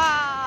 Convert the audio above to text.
Wow.